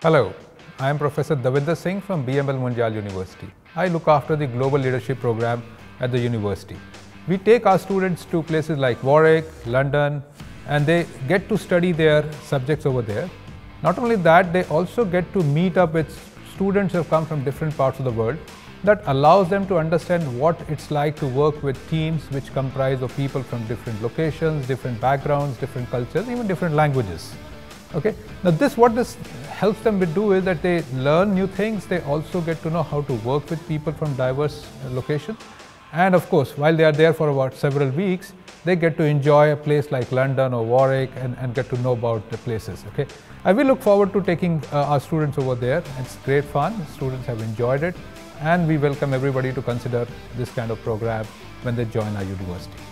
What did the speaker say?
Hello, I am Professor Davinder Singh from BML Munjal University. I look after the Global Leadership Program at the university. We take our students to places like Warwick, London, and they get to study their subjects over there. Not only that, they also get to meet up with students who have come from different parts of the world. That allows them to understand what it's like to work with teams which comprise of people from different locations, different backgrounds, different cultures, even different languages. Okay. Now this what this helps them do is that they learn new things. They also get to know how to work with people from diverse uh, locations. And of course, while they are there for about several weeks, they get to enjoy a place like London or Warwick and, and get to know about the places. Okay. I will look forward to taking uh, our students over there. It's great fun. Students have enjoyed it. And we welcome everybody to consider this kind of program when they join our university.